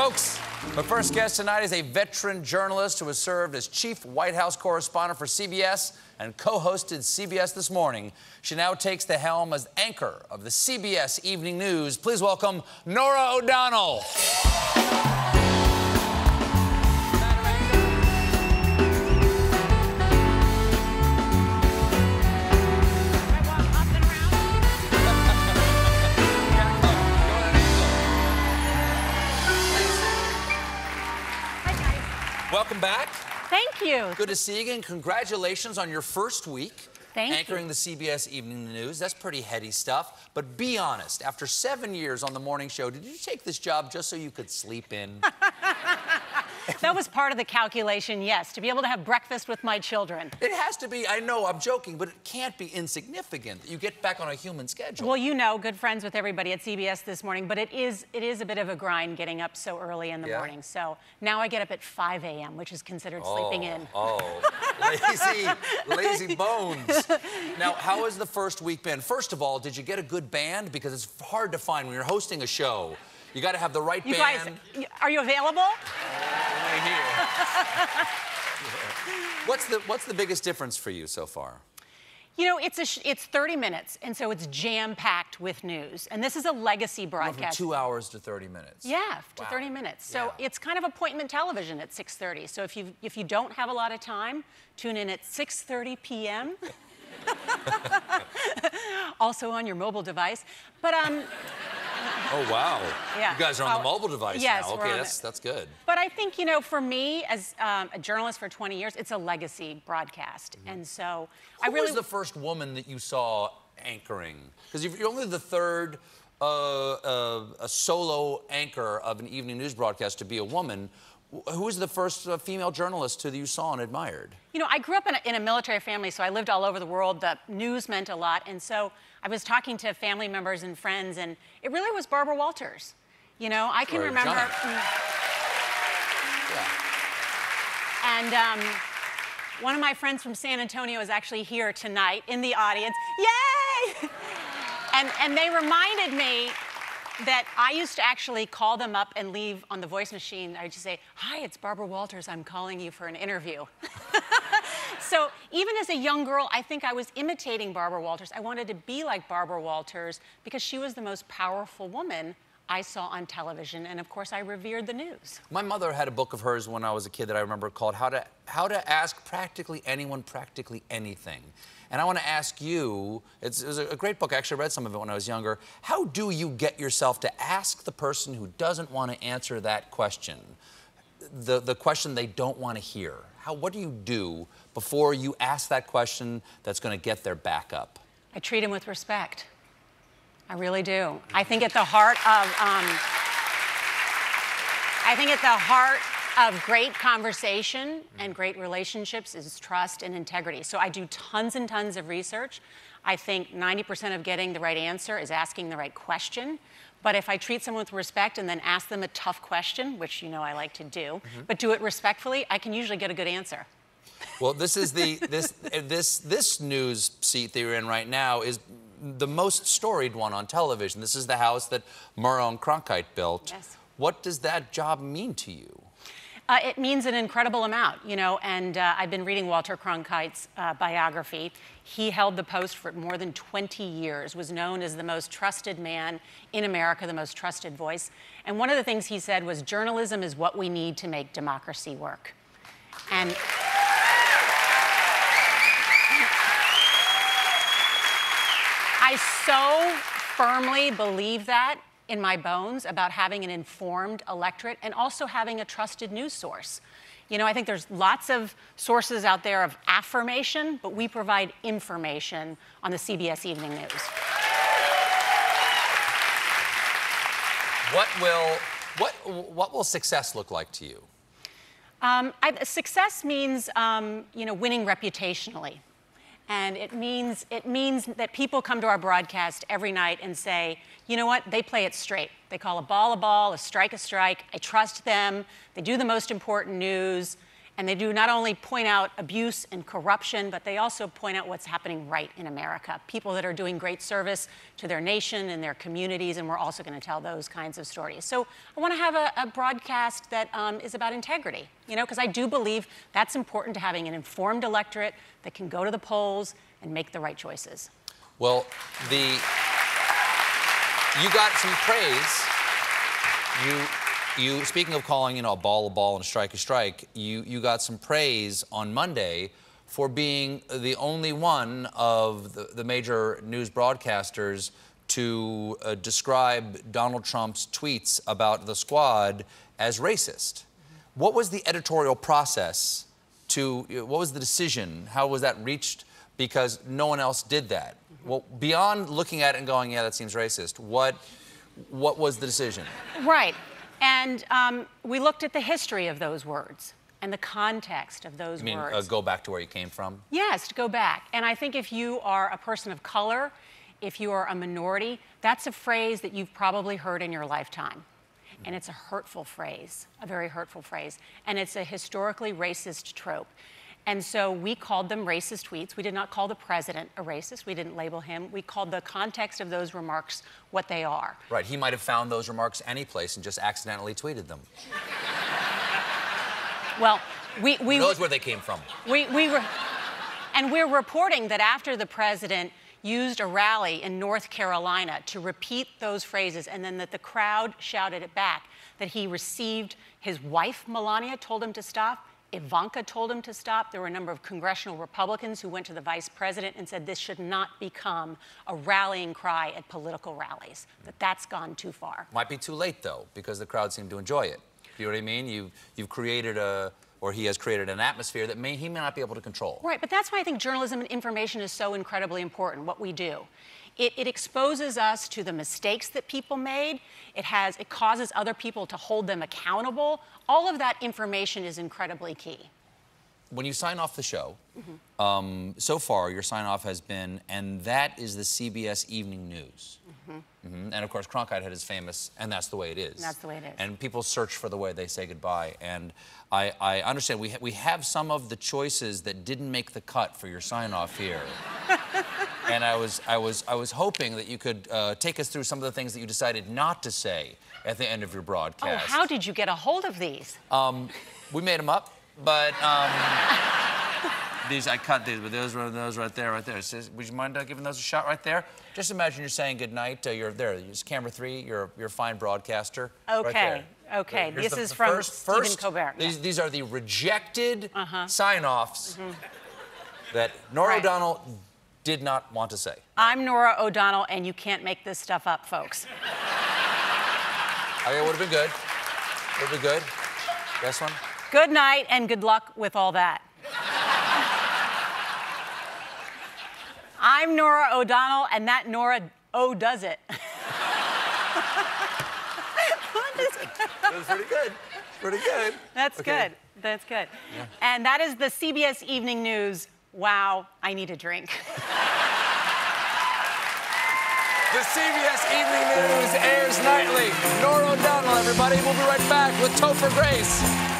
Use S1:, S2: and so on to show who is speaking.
S1: Folks, my first guest tonight is a veteran journalist who has served as chief White House correspondent for CBS and co hosted CBS This Morning. She now takes the helm as anchor of the CBS Evening News. Please welcome Norah O'Donnell. Welcome back.
S2: Thank you.
S1: Good to see you again. Congratulations on your first week.
S2: Thank
S1: anchoring
S2: you.
S1: the CBS Evening News. That's pretty heady stuff. But be honest, after seven years on the morning show, did you take this job just so you could sleep in?
S2: That was part of the calculation, yes, to be able to have breakfast with my children.
S1: it has to be, I know, I'm joking, but it can't be insignificant. that You get back on a human schedule.
S2: Well, you know, good friends with everybody at CBS this morning, but it is it is a bit of a grind getting up so early in the
S1: Yeah?
S2: morning. So now I get up at 5 a.m., which is considered sleeping in.
S1: Oh, oh. lazy, lazy bones. Now, how has the first week been? First of all, did you get a good band? Because it's hard to find when you're hosting a show. You got to have the right
S2: You
S1: band.
S2: guys, are you available?
S1: Right here. what's the What's the biggest difference for you so far?
S2: You know, it's a sh- it's 30 minutes, and so it's jam packed with news. And this is a legacy broadcast.
S1: two hours to 30 minutes.
S2: Yeah, to
S1: Wow.
S2: 30 minutes. So
S1: Yeah.
S2: it's kind of appointment television at 6:30. So if you if you don't have a lot of time, tune in at 6:30 p.m. also on your mobile device. But um,
S1: Oh wow.
S2: Yeah.
S1: You guys are on the
S2: Oh,
S1: mobile device
S2: yes,
S1: now. Okay, that's
S2: it.
S1: that's good.
S2: but I think you know, for me as um, a journalist for 20 years, it's a legacy broadcast, and so I
S1: Who
S2: really
S1: was the first woman that you saw anchoring? Because you're only the third uh, uh, a solo anchor of an evening news broadcast to be a woman. Wh- Who was the first uh, female journalist who you saw and admired?
S2: You know, I grew up in a, in a military family, so I lived all over the world. The news meant a lot. And so I was talking to family members and friends, and it really was Barbara Walters. You know, I can remember.
S1: Johnny. Yeah.
S2: And um, one of my friends from San Antonio is actually here tonight in the audience. Yay! and, and they reminded me that I used to actually call them up and leave on the voice machine. I would just say, Hi, it's Barbara Walters. I'm calling you for an interview. so even as a young girl, I think I was imitating Barbara Walters. I wanted to be like Barbara Walters because she was the most powerful woman I saw on television. And of course, I revered the news.
S1: My mother had a book of hers when I was a kid that I remember called How to How to Ask Practically Anyone Practically Anything. And I want to ask you, it's, it was a great book. I actually read some of it when I was younger. How do you get yourself to ask the person who doesn't want to answer that question, the, the question they don't want to hear? How, what do you do before you ask that question that's going to get their back up?
S2: I treat him with respect. I really do. I think at the heart of, um, I think at the heart of great conversation and great relationships is trust and integrity. So I do tons and tons of research. I think 90% of getting the right answer is asking the right question. But if I treat someone with respect and then ask them a tough question, which you know I like to do, but do it respectfully, I can usually get a good answer.
S1: Well, this is the this this this news seat that you're in right now is the most storied one on television. This is the house that Murrow and Cronkite built.
S2: Yes.
S1: What does that job mean to you?
S2: Uh, it means an incredible amount, you know, and uh, I've been reading Walter Cronkite's uh, biography. He held the post for more than 20 years, was known as the most trusted man in America, the most trusted voice. And one of the things he said was journalism is what we need to make democracy work. And I so firmly believe that in my bones about having an informed electorate and also having a trusted news source. You know, I think there's lots of sources out there of affirmation, but we provide information on the CBS Evening News.
S1: What will what what will success look like to you?
S2: Um, I, success means, um, you know, winning reputationally. And it means, it means that people come to our broadcast every night and say, you know what, they play it straight. They call a ball a ball, a strike a strike. I trust them. They do the most important news. And they do not only point out abuse and corruption, but they also point out what's happening right in America. People that are doing great service to their nation and their communities, and we're also going to tell those kinds of stories. So I want to have a, a broadcast that um, is about integrity, you know, because I do believe that's important to having an informed electorate that can go to the polls and make the right choices.
S1: Well, the you got some praise. You you speaking of calling you know a ball a ball and a strike a strike you you got some praise on monday for being the only one of the, the major news broadcasters to uh, describe donald trump's tweets about the squad as racist. What was the editorial process to what was the decision? How was that reached? Because no one else did that. Well beyond looking at it and going yeah that seems racist what what was the decision?
S2: Right and um, we looked at the history of those words and the context of those
S1: you mean,
S2: words.
S1: Uh, go back to where you came from?
S2: Yes, to go back. And I think if you are a person of color, if you are a minority, that's a phrase that you've probably heard in your lifetime. And it's a hurtful phrase, a very hurtful phrase. And it's a historically racist trope. And so we called them racist tweets. We did not call the president a racist. We didn't label him. We called the context of those remarks what they are.
S1: Right. He might have found those remarks anyplace and just accidentally tweeted them.
S2: well, we, we
S1: Who knows where they came from?
S2: We, we were, and we're reporting that after the president used a rally in North Carolina to repeat those phrases, and then that the crowd shouted it back, that he received his wife Melania told him to stop, Ivanka told him to stop. There were a number of congressional Republicans who went to the vice president and said this should not become a rallying cry at political rallies, that that's gone too far.
S1: Might be too late, though, because the crowd seemed to enjoy it. You know what I mean? You've, you've created a, or he has created an atmosphere that may, he may not be able to control.
S2: Right, but that's why I think journalism and information is so incredibly important, what we do. It, it, exposes us to the mistakes that people made. It has it causes other people to hold them accountable. All of that information is incredibly key.
S1: When you sign off the show, mm-hmm. um, so far your sign off has been, and that is the CBS Evening News. Mm-hmm. Mm-hmm. And of course, Cronkite had his famous, and that's the way it is. And
S2: that's the way it is.
S1: And people search for the way they say goodbye. And I, I understand we, ha- we have some of the choices that didn't make the cut for your sign off here. and I was, I, was, I was hoping that you could uh, take us through some of the things that you decided not to say at the end of your broadcast.
S2: Oh, how did you get a hold of these?
S1: Um, we made them up, but. Um, these I cut these, but those were those right there, right there. would you mind uh, giving those a shot right there? Just imagine you're saying good night. Uh, you're there. It's camera three. You're you're a fine broadcaster.
S2: Okay.
S1: Right
S2: okay. Here's this the, is the from first, Stephen
S1: first,
S2: Colbert.
S1: These, yeah. these are the rejected uh-huh. sign-offs mm-hmm. that Norah right. O'Donnell did not want to say.
S2: I'm Norah O'Donnell, and you can't make this stuff up, folks.
S1: okay, would have been good. Would have been good. This one.
S2: Good night, and good luck with all that. I'm Norah O'Donnell, and that Norah O does it.
S1: that was pretty good. Pretty good.
S2: That's okay. good. That's good. Yeah. And that is the CBS Evening News. Wow, I need a drink.
S1: the CBS Evening News airs nightly. Norah O'Donnell, everybody. We'll be right back with Topher Grace.